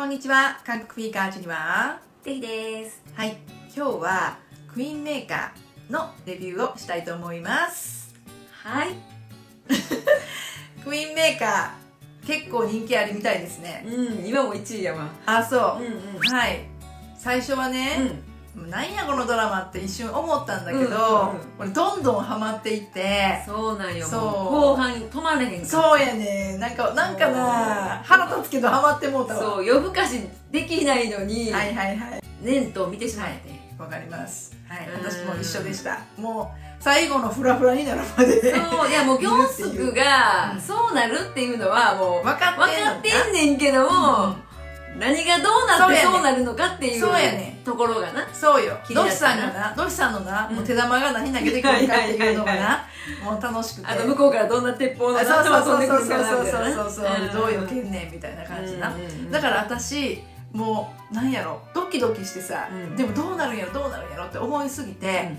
こんにちは。韓国フィーカージュニはてひです。はい。今日はクイーンメーカーのレビューをしたいと思います。はい。クイーンメーカー結構人気ありみたいですね。うん。今も1位やわ。あそう、んうん。はい。最初はね、なんやこのドラマって一瞬思ったんだけど、うん。うんどんどんハマっていって。そうなんよ。そう。後半止まれへんそうやねなんかなんかな腹立つけどハマってもうたわ。そう。夜更かしできないのに、はいはいはい。年と見てしまって、わかります。はいうん。私も一緒でした。もう最後のフラフラになるまで。そう。いやもうギョンスクがうん。そうなるっていうのはもう分かってんの分かってんねんけども、何がどうなってそうなるのかっていうそうやね。ところがな。そうよ。ドシさんがな。ドシさんのな、うん。もう手玉が何投げてくるかっていうのがな。もう楽しくて。あと向こうからどんな鉄砲のあそうそうそうそう飛んでくるかなそうみたいな。そうそうそうどうよけんねんみたいな感じな、だから私もうなんやろ。ドキドキしてさ、うん。でもどうなるんやろどうなるんやろって思いすぎて、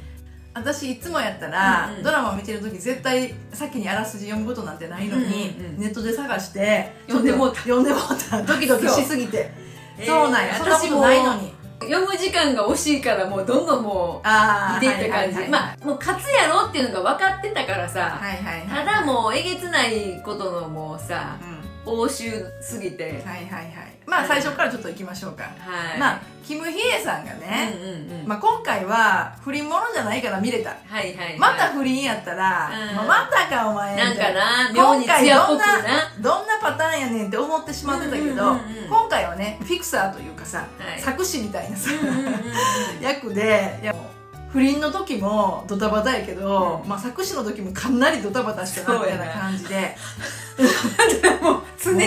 私いつもやったら、うんうん。ドラマを見てる時絶対先にあらすじ読むことなんてないのに、うんうんうん。ネットで探して読んでもうた。読んでもうた。ドキドキしすぎて。えーそうなんや。そんないのに。読む時間が惜しいからもうどんどんもうああ見ていった感じ、はいはいはいまあもう勝つやろっていうのが分かってたからさ、はいはいはい。ただもうえげつないことのもうさうん欧州すぎて。はいはいはい。まあ最初からちょっと行きましょうか、はい。まあキム・ヒエさんがうんね、うんうん、まあ、今回は不倫ものじゃないから見れた。はいはいはい。また不倫やったら、うん。まあまたかお前なんかな妙に艶っぽくなどんなパターンやねんって思ってしまってたけど、うんうんうん。うん今回はねフィクサーというかさ、はい。作詞みたいなさ、うんうんうんうん。役でいやもう不倫の時もドタバタやけど、うん。まあ、作詞の時もかなりドタバタしたなみたいな感じで。もう常に。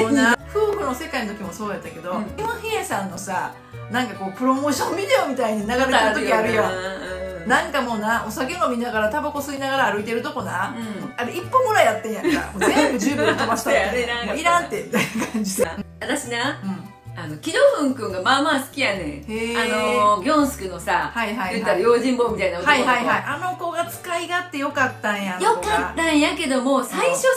夫婦の世界の時もそうやったけど、うん。キム・ヒエさんのさなんかこうプロモーションビデオみたいに流れてる時あるようんなんかもうなお酒飲みながらタバコ吸いながら歩いてるとこな、うん。あれ一本ぐらいやってんやんか。全部10秒飛ばしたみたいそうやね。なもういらんってみたいな感じで、私なうんあのキドフン君がまあまあ好きやねん。あのギョンスクのさ、はいはいはい。言ったら用心棒みたいな男の子。はいはいはい。あの子が使い勝手よかったんやよかったんやけども最初さ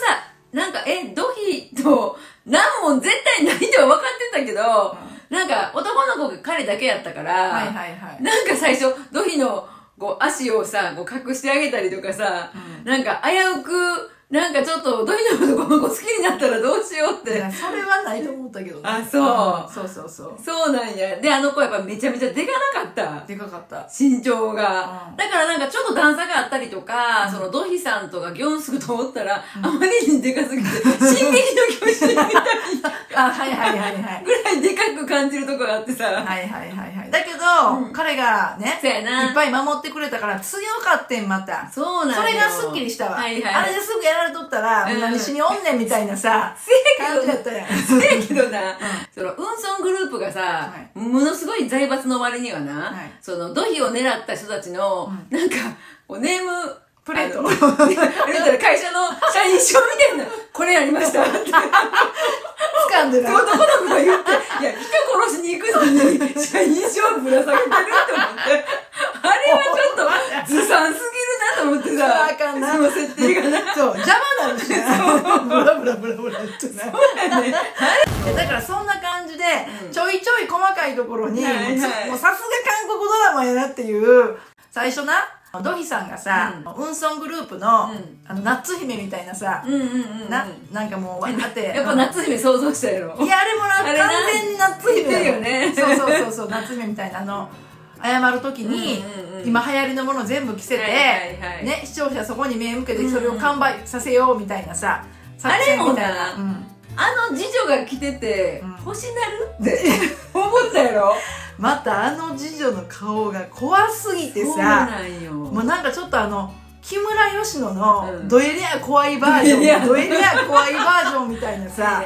なんかえドヒと何も絶対ないとは分かってたけど、なんか男の子が彼だけやったから、はいはいはい。なんか最初ドヒのこう足をさこう隠してあげたりとかさ、なんか危うくなんかちょっとドヒのことこの子好きになったらどうしようって。それはないと思ったけどね。あそう。んそうそうそう。そうなんや。であの子やっぱめちゃめちゃでかなかった。でかかった。身長が、うん。だからなんかちょっと段差があったりとか、そのドヒさんとかギョンスクと思ったら、あまりにでかすぎて「進撃の巨人」みたいあはいはいはいはい。ぐらいでかく感じるところがあってさ、はいはいはいはい。だけど、うん。彼がねそうやな。いっぱい守ってくれたから強かってんまた。そうなんよ。それがすっきりしたわ、はいはい。あれですぐやられとったら、うん。何しにおんねんみたいなさせや感けどじだったやん。せやけどな、そのウンソングループがさ、はい。ものすごい財閥の割にはな、はい。そのドヒを狙った人たちの、なんかこうネームプレート。あの 言ったら会社の社員証みたいなこれやりましたって 掴んでな男の子が言って、いや、人殺しに行くのに、社員証ぶら下げてるって思って、あれはちょっと、ずさんすぎるなと思ってさ、あかんな。その設定がな。そう邪魔なるしなブラブラブラブラってなだからそんな感じで、うん。ちょいちょい細かいところに、もうさすが韓国ドラマやなっていう最初なドヒさんがさ、ウンソングループの,、うん。あの夏姫みたいなさ、うんうんうんうん。ななんかもうわーって。やっぱ夏姫想像したやろ。いやあれもな完全に夏姫。言ってるよね。そうそうそうそう夏姫みたいな。あの謝る時に、うんうんうん今流行りのもの全部着せて、はいはいはい。ね、視聴者そこに目向けてそれを完売させようみたいなさ、作戦みたいな。あれもうん。あの次女が着ててうん、星なるって 思ったやろ？またあの次女の顔が怖すぎてさ。もうなんかちょっとあの木村佳乃のうん。ドエリア怖いバージョン、ドエリア。怖いバージョンみたいなさ。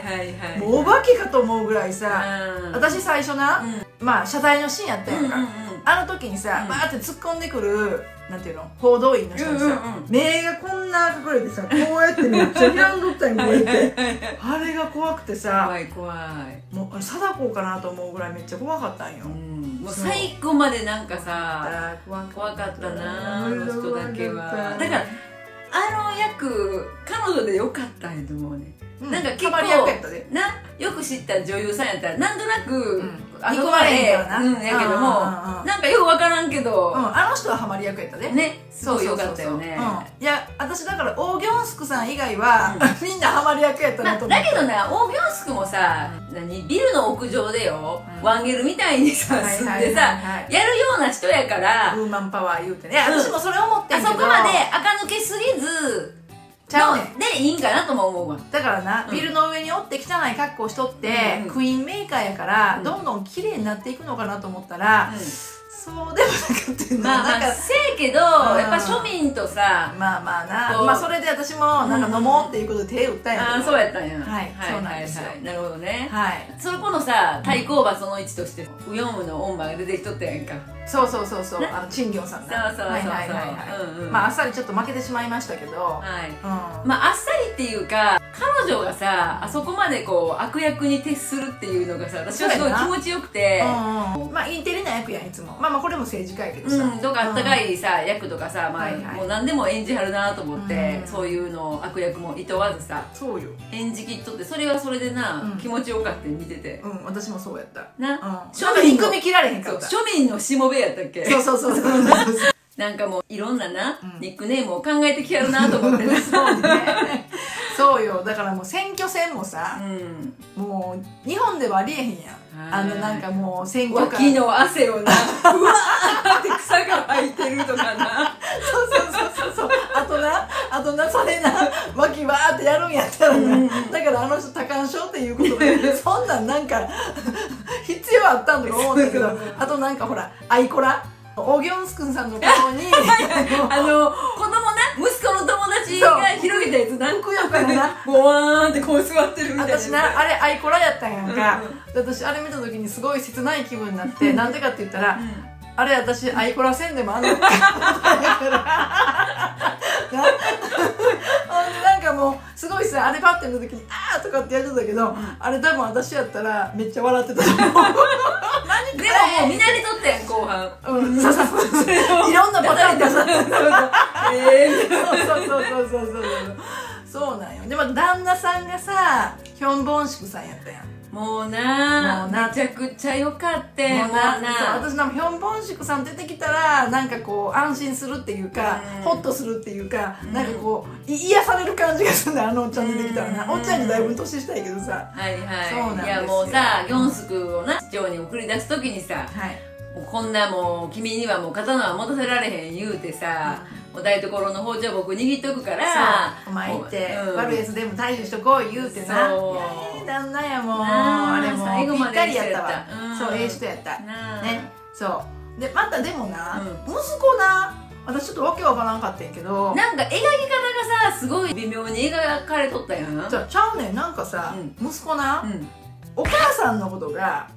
もうお化けかと思うぐらいさうん、私最初な、まあ謝罪のシーンやったやんか、うんうんうんあの時にさ、うん。バーって突っ込んでくるなんていうの？報道員の人にさ、うんうんうん。目がこんな隠れてさこうやってめっちゃ開んどったり見えてあれが怖くてさ怖い怖い。もう貞子かなと思うぐらいめっちゃ怖かったんよ、うん。もう最後までなんかさ怖怖かったなあうんの人だけは。だからあの役彼女でよかったんやと思うね。うん。なんか結構なよく知った女優さんやったらなんとなく、うん。あそこ憎まれうん、やけどもうんうんうんなんかよくわからんけど、うん、あの人はハマり役やったで。ねすごいよかったよね。うん。いや私だからオーギョンスクさん以外は、みんなハマり役やったなまと思って。だけどなオーギョンスクもさ、何ビルの屋上でよ、うん。ワンゲルみたいにさ住んでさやるような人やから、ウーマンパワー言うてね。うん私もそれ思ってんけど。あそこまで垢抜けすぎずちゃうね。でいいんかなとも思うわ。だからな、うん。ビルの上におって汚い格好しとって、うんうん。クイーンメーカーやから、うん。どんどん綺麗になっていくのかなと思ったら、そうでもなかったまあまなんかあせやけどん。やっぱ庶民とさまあまあな。まあそれで私もなんか飲もうっていうことで手打ったんやああそうやったんや。はいそうなんですよはいなるほどね。はい。そこのさ対抗馬その1としてウヨンウのオンバが出てきとったやんか。そうそうそうそう。ね。あのチンギョンさんそうそうそうそう。はいはいはいはい、うんうん。まああっさりちょっと負けてしまいましたけど、はい。うん。まああっさりっていうか彼女がさあそこまでこう悪役に徹するっていうのがさ私はすごい気持ちよくて。うんうん。まあインテリな役やんいつも。まあまあこれも政治家やけどさ、うん、とかあったかいさ、役とかさ、まあはいはい。もう何でも演じはるなと思って、うん。そういうのを悪役もいとわずさ。そうよ。演じきっとってそれはそれでな、うん。気持ちよかって見てて。うん私もそうやった。な、うん。庶民の切られへんかった。庶民のしもべやったっけ？そうそうそうそう。なんかもういろんなな、うん。ニックネームを考えてきやるなと思ってな。そうねそうよ。だからもう選挙戦もさう、ん。もう日本ではありえへんやん。あのなんかもう選挙脇の汗をな。うわーって草が生えてるとかな。そうそうそうそうそう。あとなあとなそれな。脇わーってやるんやったらな、だからあの人多感症っていうことで そんなんなんか必要あったんとか思ったけどあとなんかほらアイコラ？オーギョンスクンさんの顔に あの子供な息子の友達が広げたやつなななボワーンってこう座ってるみたいな私なあれアイコラやったんやんか、で私あれ見た時にすごい切ない気分になってなんでかって言ったら、あれ私アイコラせんでもあんの。って思ったんやから。なほんでなんかもうすごいさあれパッて見た時に「あー」とかってやってたけど、あれ多分私やったらめっちゃ笑ってた。と思うでももう見慣れとったやん後半。うん、そうそうそう いろんなパターン出されて ええそうそうそうそうそうそうそうなんよ。でも旦那さんがさヒョンボンシクさんやったやん。もうな。もうな。めちゃくちゃよかってもうな。私なんかヒョンボンシクさん出てきたらなんかこう安心するっていうか、うん。ホッとするっていうか、うん。なんかこうい癒される感じがするんだよあのおっちゃん出てきたらな、うん。おっちゃんにだいぶ年下やけどさ。はいはい。そうなんですよ。いやもうさギョンスクをな市長に送り出す時にさはい。もうこんなもう君にはもう刀は持たせられへん言うてさ、お台所の包丁僕握っとくから。そうお前行って、うん。悪いやつでも退治しとこう言うてな。そう。いやええ旦那やもうなああれも最後までぴったりやったわ。うん。そうええ人やった。ね。そう。でまたでもな、う息子な私ちょっとわけわからんかったんやけど。なんか描き方がさすごい微妙に描かれとったやん。じゃあちゃうねん。なんかさ、息子な、うん。お母さんのことが